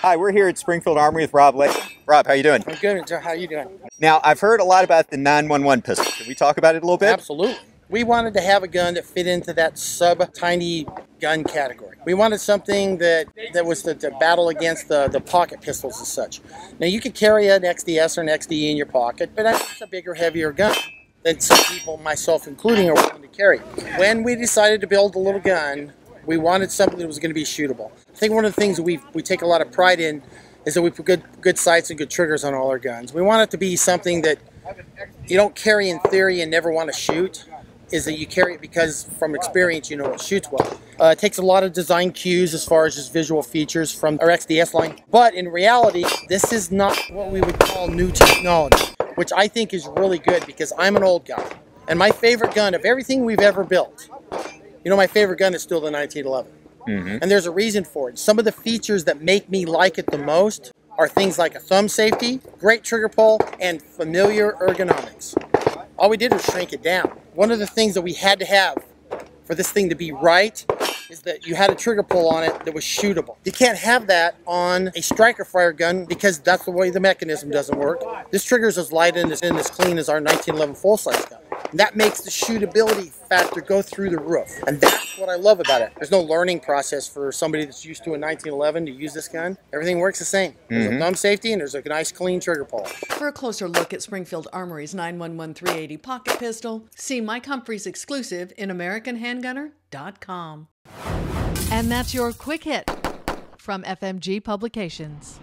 Hi, we're here at Springfield Armory with Rob Leatham. Rob, how you doing? I'm good. How you doing? Now, I've heard a lot about the 911 pistol. Can we talk about it a little bit? Absolutely. We wanted to have a gun that fit into that sub tiny gun category. We wanted something that, that was to, to battle against the, the pocket pistols and such. Now you could carry an XDS or an XDE in your pocket, but that's a bigger, heavier gun than some people, myself including, are willing to carry. When we decided to build a little gun, we wanted something that was going to be shootable. I think one of the things we we take a lot of pride in is that we put good good sights and good triggers on all our guns. We want it to be something that you don't carry in theory and never want to shoot is that you carry it because from experience you know it shoots well. Uh, it takes a lot of design cues as far as just visual features from our XDS line, but in reality, this is not what we would call new technology, which I think is really good because I'm an old guy. And my favorite gun of everything we've ever built, you know, my favorite gun is still the 1911. Mm-hmm. And there's a reason for it. Some of the features that make me like it the most are things like a thumb safety, great trigger pull, and familiar ergonomics. All we did was shrink it down. One of the things that we had to have for this thing to be right is that you had a trigger pull on it that was shootable. You can't have that on a striker fire gun because that's the way the mechanism doesn't work. This trigger is as light and as, and as clean as our 1911 full-size gun. And that makes the shootability factor go through the roof. And that's what I love about it. There's no learning process for somebody that's used to a 1911 to use this gun. Everything works the same. There's Mhm. a thumb safety and there's a nice clean trigger pull. For a closer look at Springfield Armory's 911 380 pocket pistol, see Mike Humphries exclusive in AmericanHandgunner.com. And that's your quick hit from FMG Publications.